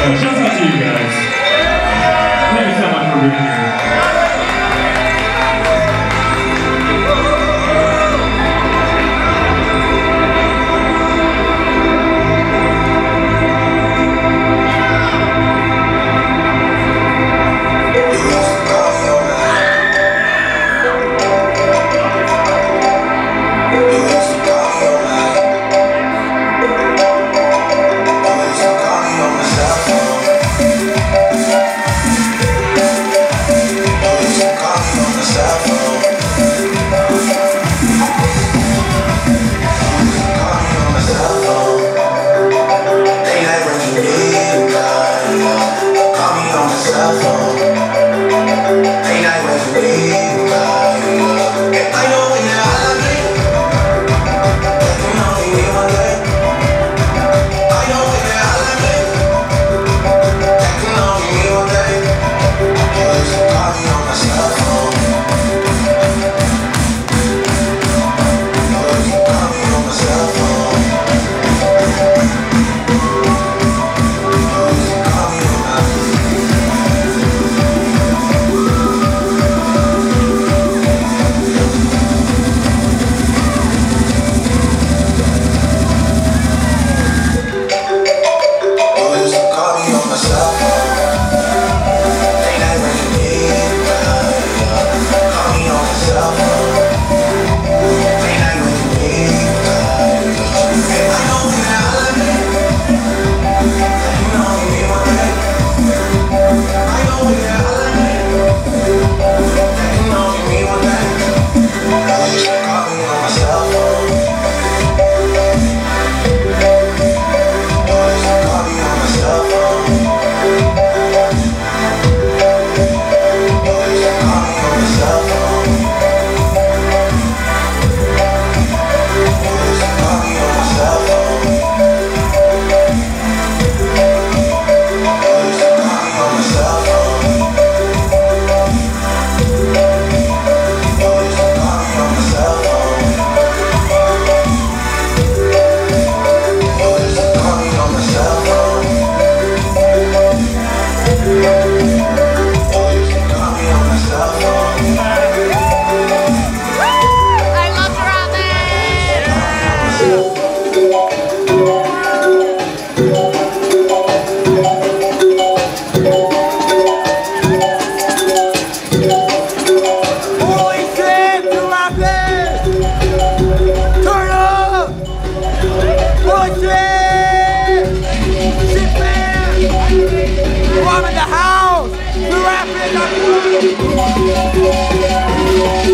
shouts